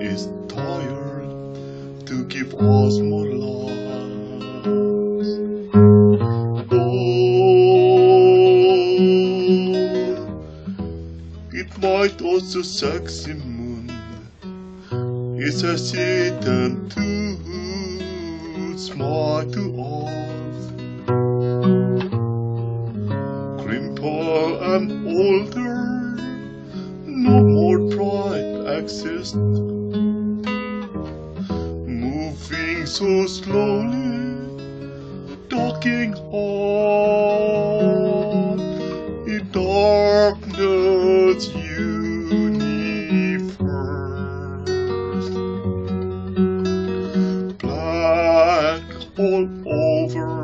is tired to give us more lives. Oh, it might also sexy moon is a Satan to smile to us. Cripple and older, exists. Moving so slowly, talking on in darkness universe. Black all over,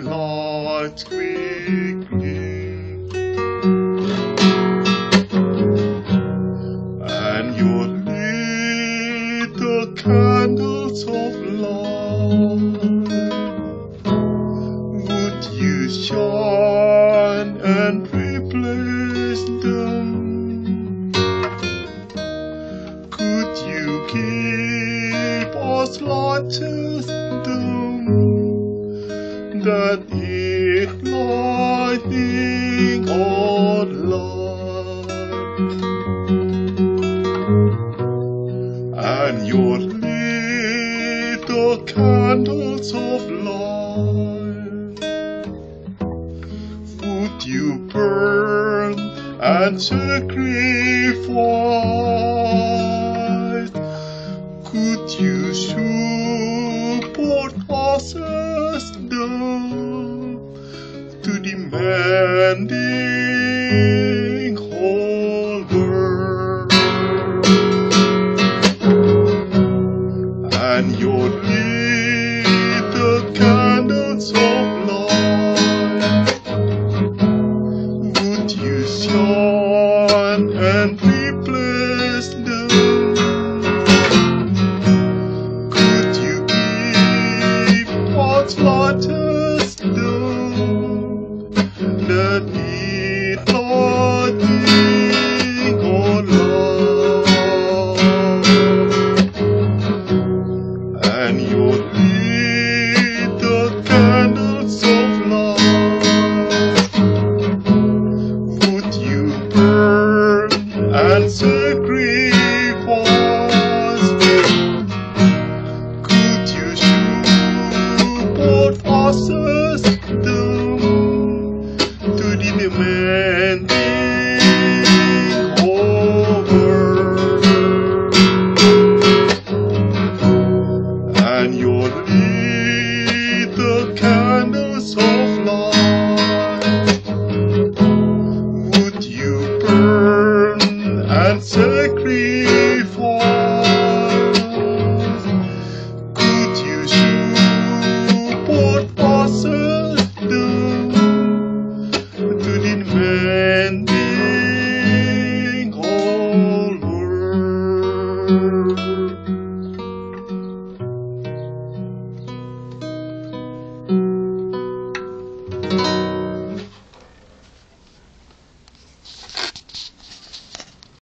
light quickly? And your little candles of love would you shine and replace them? Could you keep us them candles of light would you burn and sacrifice? Could you support us as to demanding? And your little light would you and them? Could you keep what's